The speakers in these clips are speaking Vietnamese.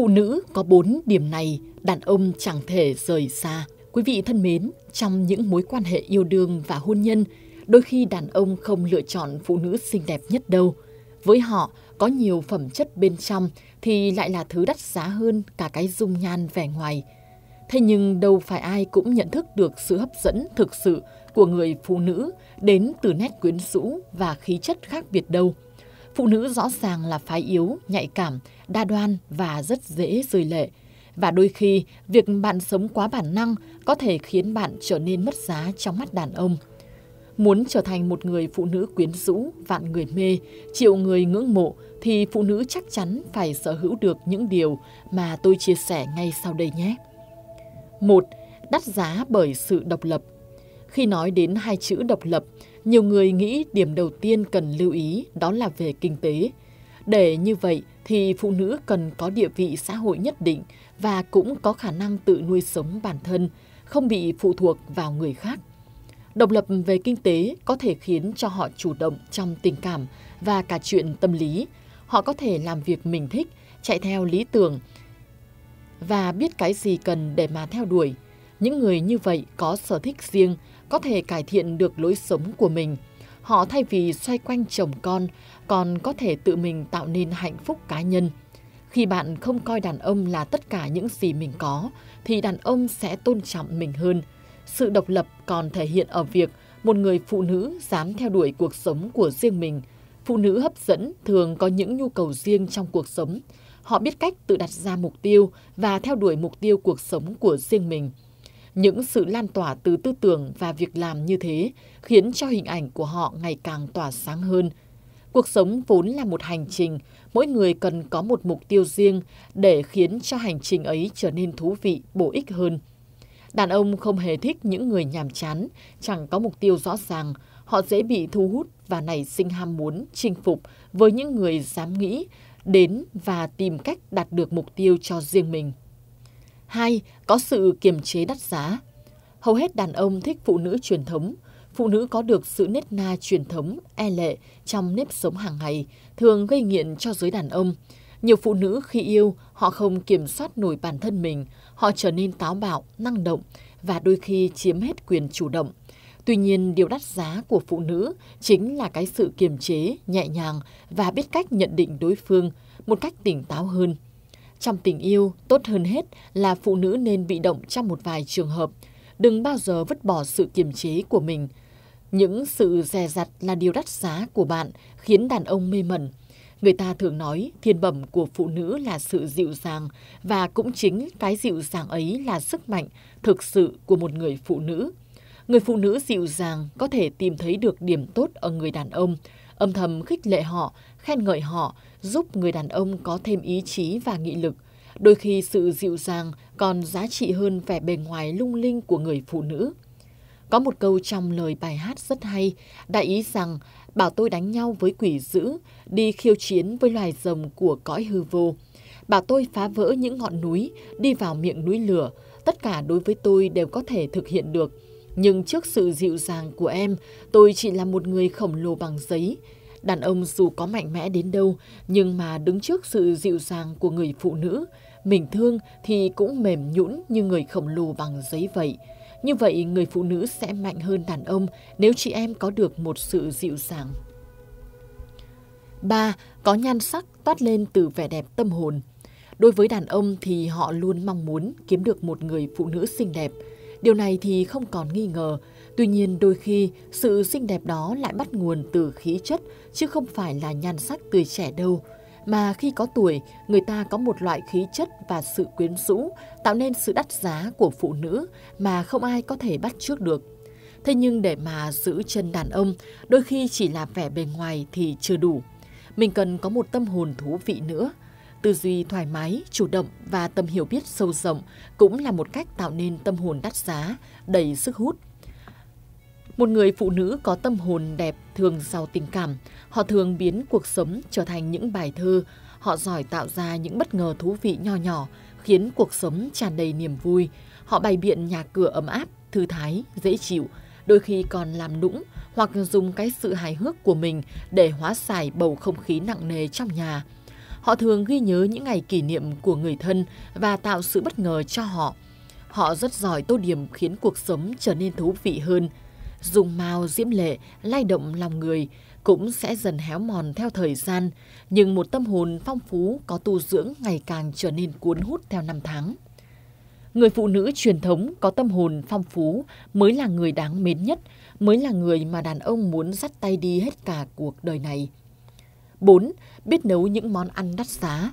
Phụ nữ có bốn điểm này, đàn ông chẳng thể rời xa. Quý vị thân mến, trong những mối quan hệ yêu đương và hôn nhân, đôi khi đàn ông không lựa chọn phụ nữ xinh đẹp nhất đâu. Với họ, có nhiều phẩm chất bên trong thì lại là thứ đắt giá hơn cả cái dung nhan vẻ ngoài. Thế nhưng đâu phải ai cũng nhận thức được sự hấp dẫn thực sự của người phụ nữ đến từ nét quyến rũ và khí chất khác biệt đâu. Phụ nữ rõ ràng là phái yếu, nhạy cảm, đa đoan và rất dễ rơi lệ. Và đôi khi, việc bạn sống quá bản năng có thể khiến bạn trở nên mất giá trong mắt đàn ông. Muốn trở thành một người phụ nữ quyến rũ, vạn người mê, triệu người ngưỡng mộ, thì phụ nữ chắc chắn phải sở hữu được những điều mà tôi chia sẻ ngay sau đây nhé. Một, đắt giá bởi sự độc lập. Khi nói đến hai chữ độc lập, nhiều người nghĩ điểm đầu tiên cần lưu ý đó là về kinh tế. Để như vậy thì phụ nữ cần có địa vị xã hội nhất định và cũng có khả năng tự nuôi sống bản thân, không bị phụ thuộc vào người khác. Độc lập về kinh tế có thể khiến cho họ chủ động trong tình cảm và cả chuyện tâm lý. Họ có thể làm việc mình thích, chạy theo lý tưởng và biết cái gì cần để mà theo đuổi. Những người như vậy có sở thích riêng, có thể cải thiện được lối sống của mình. Họ thay vì xoay quanh chồng con, còn có thể tự mình tạo nên hạnh phúc cá nhân. Khi bạn không coi đàn ông là tất cả những gì mình có, thì đàn ông sẽ tôn trọng mình hơn. Sự độc lập còn thể hiện ở việc một người phụ nữ dám theo đuổi cuộc sống của riêng mình. Phụ nữ hấp dẫn thường có những nhu cầu riêng trong cuộc sống. Họ biết cách tự đặt ra mục tiêu và theo đuổi mục tiêu cuộc sống của riêng mình. Những sự lan tỏa từ tư tưởng và việc làm như thế khiến cho hình ảnh của họ ngày càng tỏa sáng hơn. Cuộc sống vốn là một hành trình, mỗi người cần có một mục tiêu riêng để khiến cho hành trình ấy trở nên thú vị, bổ ích hơn. Đàn ông không hề thích những người nhàm chán, chẳng có mục tiêu rõ ràng. Họ dễ bị thu hút và nảy sinh ham muốn, chinh phục với những người dám nghĩ, đến và tìm cách đạt được mục tiêu cho riêng mình. Hai, có sự kiềm chế đắt giá. Hầu hết đàn ông thích phụ nữ truyền thống. Phụ nữ có được sự nết na truyền thống, e lệ trong nếp sống hàng ngày, thường gây nghiện cho giới đàn ông. Nhiều phụ nữ khi yêu, họ không kiểm soát nổi bản thân mình, họ trở nên táo bạo, năng động và đôi khi chiếm hết quyền chủ động. Tuy nhiên, điều đắt giá của phụ nữ chính là cái sự kiềm chế, nhẹ nhàng và biết cách nhận định đối phương một cách tỉnh táo hơn. Trong tình yêu, tốt hơn hết là phụ nữ nên bị động trong một vài trường hợp. Đừng bao giờ vứt bỏ sự kiềm chế của mình. Những sự dè dặt là điều đắt giá của bạn khiến đàn ông mê mẩn. Người ta thường nói thiên bẩm của phụ nữ là sự dịu dàng và cũng chính cái dịu dàng ấy là sức mạnh thực sự của một người phụ nữ. Người phụ nữ dịu dàng có thể tìm thấy được điểm tốt ở người đàn ông, âm thầm khích lệ họ, khen ngợi họ, giúp người đàn ông có thêm ý chí và nghị lực. Đôi khi sự dịu dàng còn giá trị hơn vẻ bề ngoài lung linh của người phụ nữ. Có một câu trong lời bài hát rất hay, đại ý rằng bảo tôi đánh nhau với quỷ dữ, đi khiêu chiến với loài rồng của cõi hư vô. Bảo tôi phá vỡ những ngọn núi, đi vào miệng núi lửa, tất cả đối với tôi đều có thể thực hiện được. Nhưng trước sự dịu dàng của em, tôi chỉ là một người khổng lồ bằng giấy. Đàn ông dù có mạnh mẽ đến đâu, nhưng mà đứng trước sự dịu dàng của người phụ nữ, mình thương thì cũng mềm nhũn như người khổng lồ bằng giấy vậy. Như vậy người phụ nữ sẽ mạnh hơn đàn ông nếu chị em có được một sự dịu dàng. 3. Có nhan sắc toát lên từ vẻ đẹp tâm hồn. Đối với đàn ông thì họ luôn mong muốn kiếm được một người phụ nữ xinh đẹp. Điều này thì không còn nghi ngờ. Tuy nhiên đôi khi sự xinh đẹp đó lại bắt nguồn từ khí chất chứ không phải là nhan sắc tươi trẻ đâu mà khi có tuổi, người ta có một loại khí chất và sự quyến rũ tạo nên sự đắt giá của phụ nữ mà không ai có thể bắt trước được. Thế nhưng để mà giữ chân đàn ông, đôi khi chỉ là vẻ bề ngoài thì chưa đủ. Mình cần có một tâm hồn thú vị nữa. Tư duy thoải mái, chủ động và tâm hiểu biết sâu rộng cũng là một cách tạo nên tâm hồn đắt giá, đầy sức hút một người phụ nữ có tâm hồn đẹp thường giàu tình cảm, họ thường biến cuộc sống trở thành những bài thơ, họ giỏi tạo ra những bất ngờ thú vị nho nhỏ, khiến cuộc sống tràn đầy niềm vui. Họ bày biện nhà cửa ấm áp, thư thái, dễ chịu, đôi khi còn làm nũng hoặc dùng cái sự hài hước của mình để hóa giải bầu không khí nặng nề trong nhà. Họ thường ghi nhớ những ngày kỷ niệm của người thân và tạo sự bất ngờ cho họ. Họ rất giỏi tô điểm khiến cuộc sống trở nên thú vị hơn. Dùng màu diễm lệ, lay động lòng người cũng sẽ dần héo mòn theo thời gian, nhưng một tâm hồn phong phú có tu dưỡng ngày càng trở nên cuốn hút theo năm tháng. Người phụ nữ truyền thống có tâm hồn phong phú mới là người đáng mến nhất, mới là người mà đàn ông muốn dắt tay đi hết cả cuộc đời này. 4. Biết nấu những món ăn đắt giá.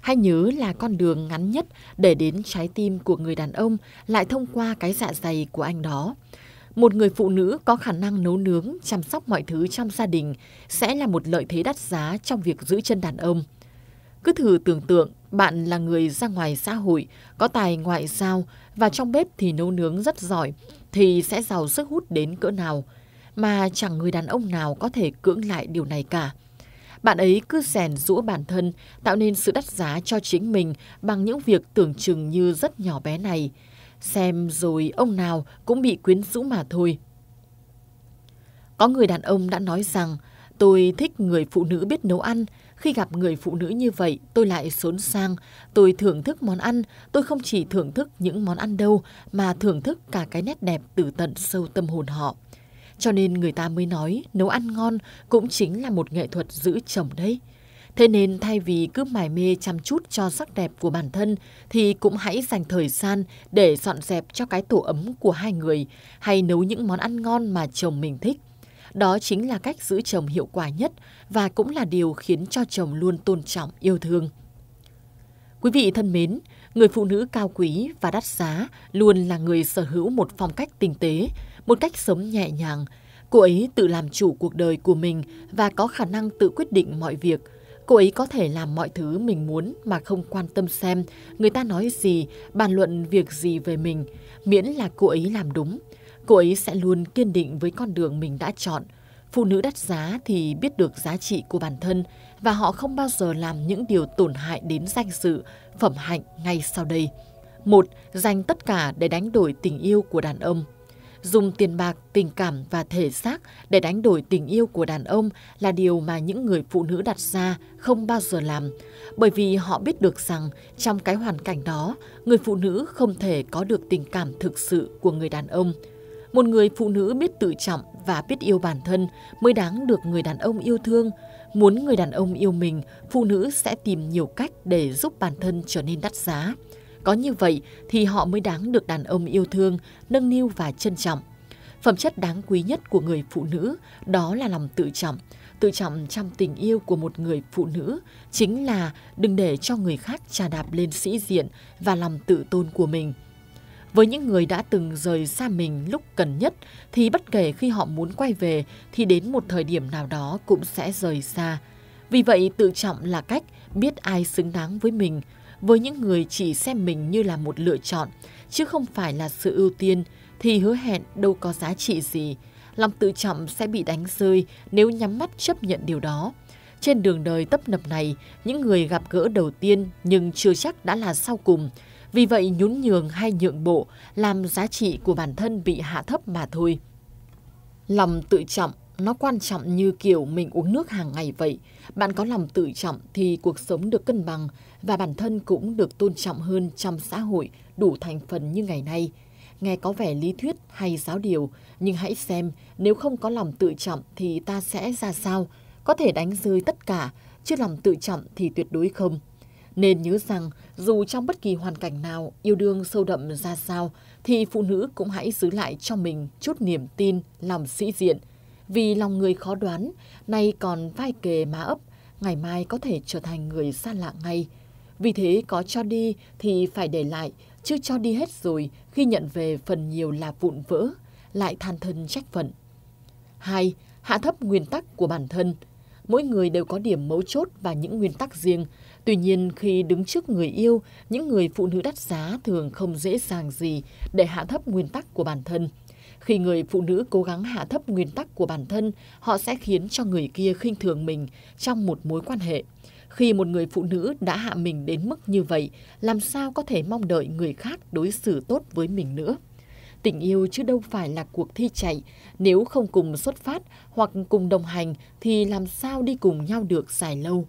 Hãy nhớ là con đường ngắn nhất để đến trái tim của người đàn ông lại thông qua cái dạ dày của anh đó. Một người phụ nữ có khả năng nấu nướng, chăm sóc mọi thứ trong gia đình sẽ là một lợi thế đắt giá trong việc giữ chân đàn ông. Cứ thử tưởng tượng bạn là người ra ngoài xã hội, có tài ngoại giao và trong bếp thì nấu nướng rất giỏi, thì sẽ giàu sức hút đến cỡ nào. Mà chẳng người đàn ông nào có thể cưỡng lại điều này cả. Bạn ấy cứ rèn rũa bản thân, tạo nên sự đắt giá cho chính mình bằng những việc tưởng chừng như rất nhỏ bé này. Xem rồi ông nào cũng bị quyến rũ mà thôi. Có người đàn ông đã nói rằng tôi thích người phụ nữ biết nấu ăn. Khi gặp người phụ nữ như vậy, tôi lại xốn sang. Tôi thưởng thức món ăn. Tôi không chỉ thưởng thức những món ăn đâu, mà thưởng thức cả cái nét đẹp từ tận sâu tâm hồn họ. Cho nên người ta mới nói nấu ăn ngon cũng chính là một nghệ thuật giữ chồng đấy. Thế nên thay vì cứ mải mê chăm chút cho sắc đẹp của bản thân thì cũng hãy dành thời gian để dọn dẹp cho cái tổ ấm của hai người hay nấu những món ăn ngon mà chồng mình thích. Đó chính là cách giữ chồng hiệu quả nhất và cũng là điều khiến cho chồng luôn tôn trọng, yêu thương. Quý vị thân mến, người phụ nữ cao quý và đắt giá luôn là người sở hữu một phong cách tinh tế, một cách sống nhẹ nhàng. Cô ấy tự làm chủ cuộc đời của mình và có khả năng tự quyết định mọi việc. Cô ấy có thể làm mọi thứ mình muốn mà không quan tâm xem người ta nói gì, bàn luận việc gì về mình, miễn là cô ấy làm đúng. Cô ấy sẽ luôn kiên định với con đường mình đã chọn. Phụ nữ đắt giá thì biết được giá trị của bản thân và họ không bao giờ làm những điều tổn hại đến danh dự, phẩm hạnh ngay sau đây. Một, dành tất cả để đánh đổi tình yêu của đàn ông. Dùng tiền bạc, tình cảm và thể xác để đánh đổi tình yêu của đàn ông là điều mà những người phụ nữ đặt ra không bao giờ làm. Bởi vì họ biết được rằng trong cái hoàn cảnh đó, người phụ nữ không thể có được tình cảm thực sự của người đàn ông. Một người phụ nữ biết tự trọng và biết yêu bản thân mới đáng được người đàn ông yêu thương. Muốn người đàn ông yêu mình, phụ nữ sẽ tìm nhiều cách để giúp bản thân trở nên đắt giá. Có như vậy thì họ mới đáng được đàn ông yêu thương, nâng niu và trân trọng. Phẩm chất đáng quý nhất của người phụ nữ đó là lòng tự trọng. Tự trọng trong tình yêu của một người phụ nữ chính là đừng để cho người khác trà đạp lên sĩ diện và lòng tự tôn của mình. Với những người đã từng rời xa mình lúc cần nhất thì bất kể khi họ muốn quay về thì đến một thời điểm nào đó cũng sẽ rời xa. Vì vậy tự trọng là cách biết ai xứng đáng với mình, với những người chỉ xem mình như là một lựa chọn, chứ không phải là sự ưu tiên, thì hứa hẹn đâu có giá trị gì. Lòng tự trọng sẽ bị đánh rơi nếu nhắm mắt chấp nhận điều đó. Trên đường đời tấp nập này, những người gặp gỡ đầu tiên nhưng chưa chắc đã là sau cùng. Vì vậy nhún nhường hay nhượng bộ làm giá trị của bản thân bị hạ thấp mà thôi. Lòng tự trọng nó quan trọng như kiểu mình uống nước hàng ngày vậy. Bạn có lòng tự trọng thì cuộc sống được cân bằng và bản thân cũng được tôn trọng hơn trong xã hội đủ thành phần như ngày nay. Nghe có vẻ lý thuyết hay giáo điều, nhưng hãy xem nếu không có lòng tự trọng thì ta sẽ ra sao? Có thể đánh rơi tất cả, chứ lòng tự trọng thì tuyệt đối không. Nên nhớ rằng dù trong bất kỳ hoàn cảnh nào yêu đương sâu đậm ra sao thì phụ nữ cũng hãy giữ lại cho mình chút niềm tin, lòng sĩ diện – vì lòng người khó đoán, nay còn vai kề má ấp, ngày mai có thể trở thành người xa lạ ngay. Vì thế có cho đi thì phải để lại, chứ cho đi hết rồi khi nhận về phần nhiều là vụn vỡ, lại than thân trách phận. 2. Hạ thấp nguyên tắc của bản thân. Mỗi người đều có điểm mấu chốt và những nguyên tắc riêng. Tuy nhiên khi đứng trước người yêu, những người phụ nữ đắt giá thường không dễ dàng gì để hạ thấp nguyên tắc của bản thân. Khi người phụ nữ cố gắng hạ thấp nguyên tắc của bản thân, họ sẽ khiến cho người kia khinh thường mình trong một mối quan hệ. Khi một người phụ nữ đã hạ mình đến mức như vậy, làm sao có thể mong đợi người khác đối xử tốt với mình nữa? Tình yêu chứ đâu phải là cuộc thi chạy, nếu không cùng xuất phát hoặc cùng đồng hành thì làm sao đi cùng nhau được dài lâu.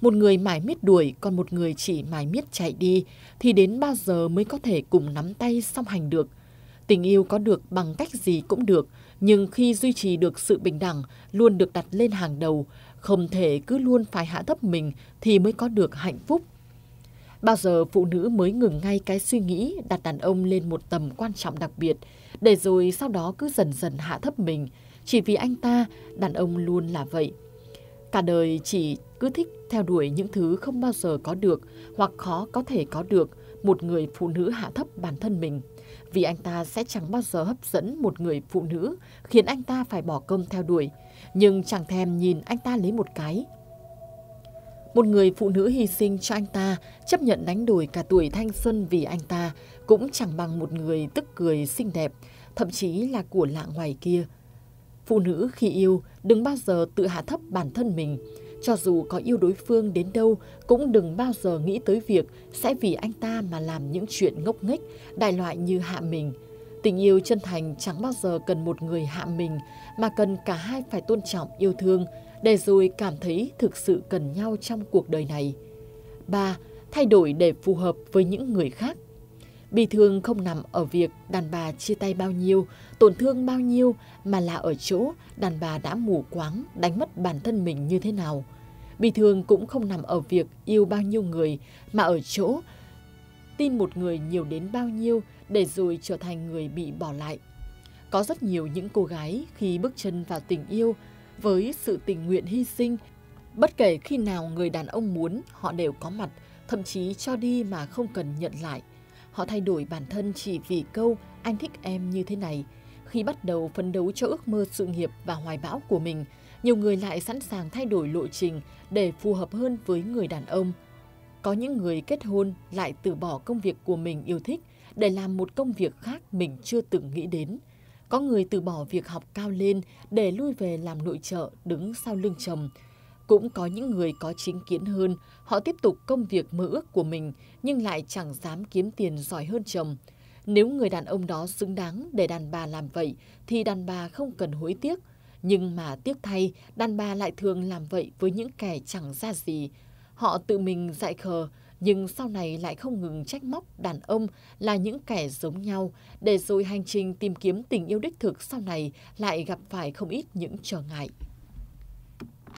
Một người mãi miết đuổi, còn một người chỉ mãi miết chạy đi, thì đến bao giờ mới có thể cùng nắm tay song hành được. Tình yêu có được bằng cách gì cũng được, nhưng khi duy trì được sự bình đẳng, luôn được đặt lên hàng đầu, không thể cứ luôn phải hạ thấp mình thì mới có được hạnh phúc. Bao giờ phụ nữ mới ngừng ngay cái suy nghĩ đặt đàn ông lên một tầm quan trọng đặc biệt, để rồi sau đó cứ dần dần hạ thấp mình, chỉ vì anh ta, đàn ông luôn là vậy. Cả đời chỉ cứ thích theo đuổi những thứ không bao giờ có được hoặc khó có thể có được một người phụ nữ hạ thấp bản thân mình. Vì anh ta sẽ chẳng bao giờ hấp dẫn một người phụ nữ khiến anh ta phải bỏ công theo đuổi. Nhưng chẳng thèm nhìn anh ta lấy một cái. Một người phụ nữ hy sinh cho anh ta, chấp nhận đánh đổi cả tuổi thanh xuân vì anh ta, cũng chẳng bằng một người tức cười xinh đẹp, thậm chí là của lạ ngoài kia. Phụ nữ khi yêu đừng bao giờ tự hạ thấp bản thân mình. Cho dù có yêu đối phương đến đâu cũng đừng bao giờ nghĩ tới việc sẽ vì anh ta mà làm những chuyện ngốc nghếch, đại loại như hạ mình. Tình yêu chân thành chẳng bao giờ cần một người hạ mình mà cần cả hai phải tôn trọng yêu thương để rồi cảm thấy thực sự cần nhau trong cuộc đời này. 3. Thay đổi để phù hợp với những người khác. Bi thương không nằm ở việc đàn bà chia tay bao nhiêu, tổn thương bao nhiêu, mà là ở chỗ đàn bà đã mù quáng, đánh mất bản thân mình như thế nào. Bi thương cũng không nằm ở việc yêu bao nhiêu người, mà ở chỗ tin một người nhiều đến bao nhiêu để rồi trở thành người bị bỏ lại. Có rất nhiều những cô gái khi bước chân vào tình yêu với sự tình nguyện hy sinh, bất kể khi nào người đàn ông muốn họ đều có mặt, thậm chí cho đi mà không cần nhận lại. Họ thay đổi bản thân chỉ vì câu anh thích em như thế này. Khi bắt đầu phấn đấu cho ước mơ sự nghiệp và hoài bão của mình, nhiều người lại sẵn sàng thay đổi lộ trình để phù hợp hơn với người đàn ông. Có những người kết hôn lại từ bỏ công việc của mình yêu thích để làm một công việc khác mình chưa từng nghĩ đến. Có người từ bỏ việc học cao lên để lui về làm nội trợ đứng sau lưng chồng. Cũng có những người có chính kiến hơn, họ tiếp tục công việc mơ ước của mình nhưng lại chẳng dám kiếm tiền giỏi hơn chồng. Nếu người đàn ông đó xứng đáng để đàn bà làm vậy thì đàn bà không cần hối tiếc. Nhưng mà tiếc thay, đàn bà lại thường làm vậy với những kẻ chẳng ra gì. Họ tự mình dại khờ, nhưng sau này lại không ngừng trách móc đàn ông là những kẻ giống nhau, để rồi hành trình tìm kiếm tình yêu đích thực sau này lại gặp phải không ít những trở ngại.